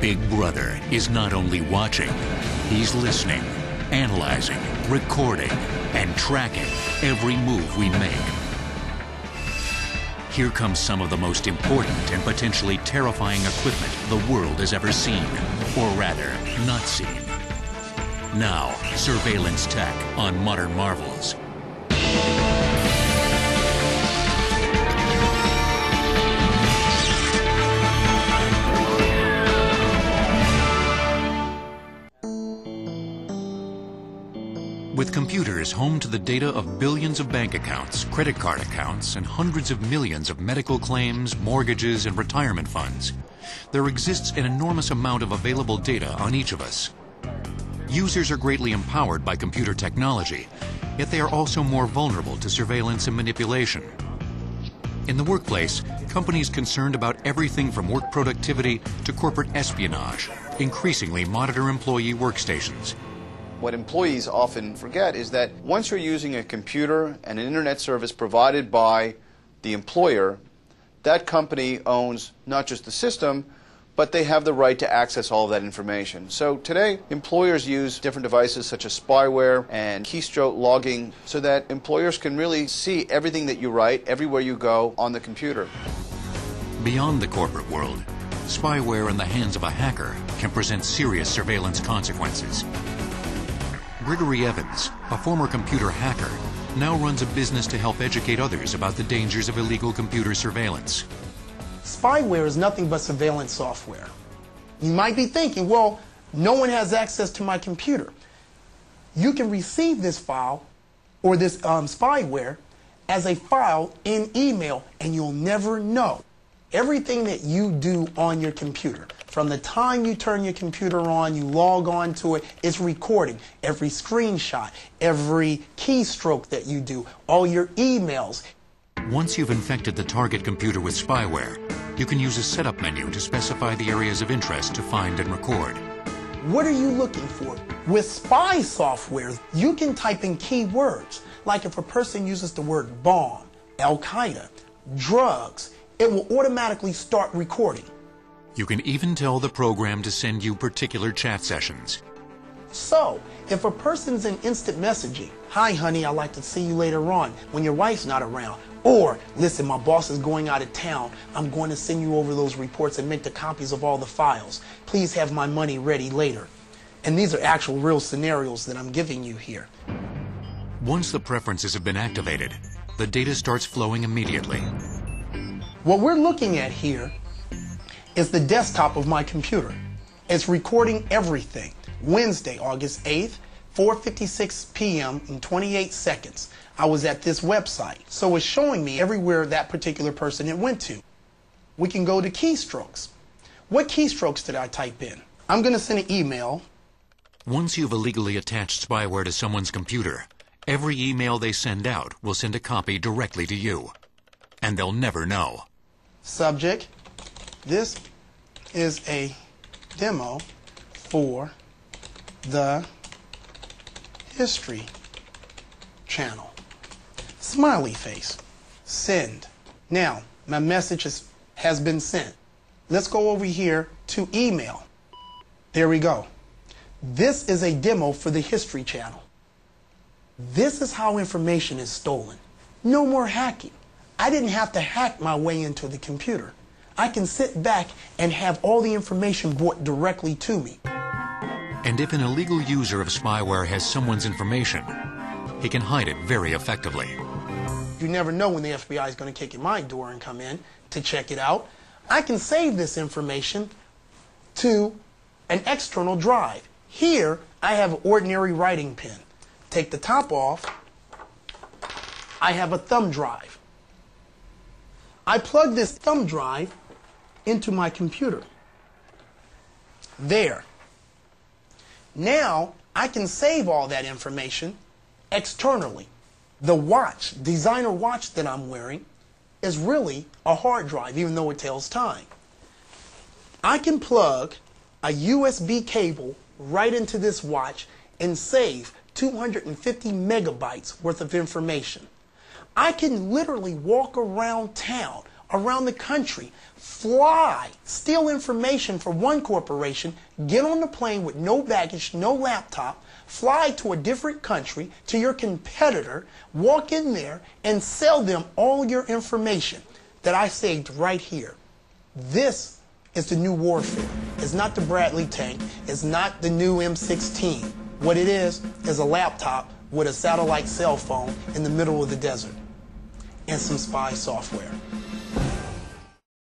Big Brother is not only watching, he's listening, analyzing, recording, and tracking every move we make. Here comes some of the most important and potentially terrifying equipment the world has ever seen, or rather, not seen. Now, surveillance tech on Modern Marvels. With computers home to the data of billions of bank accounts, credit card accounts, and hundreds of millions of medical claims, mortgages, and retirement funds, there exists an enormous amount of available data on each of us. Users are greatly empowered by computer technology, yet they are also more vulnerable to surveillance and manipulation. In the workplace, companies concerned about everything from work productivity to corporate espionage increasingly monitor employee workstations. What employees often forget is that once you're using a computer and an internet service provided by the employer, that company owns not just the system, but they have the right to access all of that information. So today, employers use different devices such as spyware and keystroke logging so that employers can really see everything that you write everywhere you go on the computer. Beyond the corporate world, spyware in the hands of a hacker can present serious surveillance consequences. Gregory Evans, a former computer hacker, now runs a business to help educate others about the dangers of illegal computer surveillance. Spyware is nothing but surveillance software. You might be thinking, well, no one has access to my computer. You can receive this file or this um, spyware as a file in email and you'll never know. Everything that you do on your computer, from the time you turn your computer on, you log on to it, it's recording. Every screenshot, every keystroke that you do, all your emails. Once you've infected the target computer with spyware, you can use a setup menu to specify the areas of interest to find and record. What are you looking for? With spy software, you can type in keywords, like if a person uses the word bomb, Al Qaeda, drugs, it will automatically start recording. You can even tell the program to send you particular chat sessions. So, if a person's in instant messaging, hi honey, I'd like to see you later on when your wife's not around. Or, listen, my boss is going out of town. I'm going to send you over those reports and make the copies of all the files. Please have my money ready later. And these are actual real scenarios that I'm giving you here. Once the preferences have been activated, the data starts flowing immediately. What we're looking at here is the desktop of my computer. It's recording everything. Wednesday, August 8th, 4.56 p.m. in 28 seconds. I was at this website. So it's showing me everywhere that particular person it went to. We can go to keystrokes. What keystrokes did I type in? I'm going to send an email. Once you've illegally attached spyware to someone's computer, every email they send out will send a copy directly to you. And they'll never know. Subject, this is a demo for the History channel. Smiley face. Send. Now, my message is, has been sent. Let's go over here to email. There we go. This is a demo for the History channel. This is how information is stolen. No more hacking. I didn't have to hack my way into the computer. I can sit back and have all the information brought directly to me. And if an illegal user of spyware has someone's information, he can hide it very effectively. You never know when the FBI is going to kick in my door and come in to check it out. I can save this information to an external drive. Here, I have an ordinary writing pen. Take the top off. I have a thumb drive. I plug this thumb drive into my computer. There. Now I can save all that information externally. The watch, designer watch that I'm wearing, is really a hard drive, even though it tells time. I can plug a USB cable right into this watch and save 250 megabytes worth of information. I can literally walk around town around the country, fly, steal information from one corporation, get on the plane with no baggage, no laptop, fly to a different country to your competitor, walk in there, and sell them all your information that I saved right here. This is the new warfare. It's not the Bradley tank. It's not the new M16. What it is is a laptop with a satellite cell phone in the middle of the desert and some spy software.